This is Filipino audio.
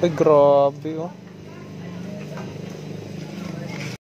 Ay, grabe oh.